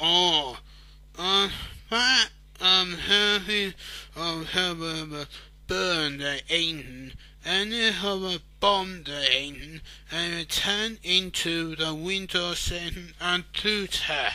Oh, uh, I, um, having, um, have a burn the ain't, and they have a bomb the ain't, and it turned into the window Windows and Tutor.